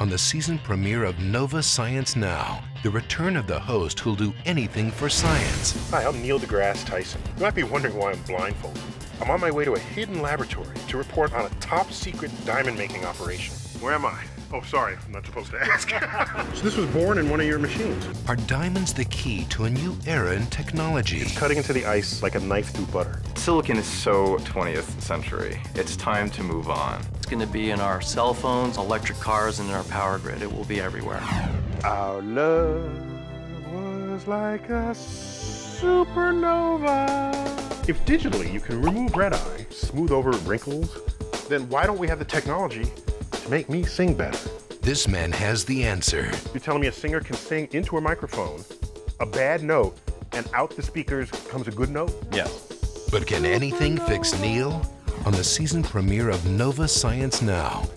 on the season premiere of Nova Science Now, the return of the host who'll do anything for science. Hi, I'm Neil deGrasse Tyson. You might be wondering why I'm blindfolded. I'm on my way to a hidden laboratory to report on a top secret diamond making operation. Where am I? Oh, sorry, I'm not supposed to ask. so this was born in one of your machines. Are diamonds the key to a new era in technology? It's cutting into the ice like a knife through butter. Silicon is so 20th century. It's time to move on. It's going to be in our cell phones, electric cars, and in our power grid. It will be everywhere. Our love was like a supernova. If digitally you can remove red eye, smooth over wrinkles, then why don't we have the technology to make me sing better? This man has the answer. You're telling me a singer can sing into a microphone a bad note and out the speakers comes a good note? Yes. But can anything fix Neil? On the season premiere of Nova Science Now,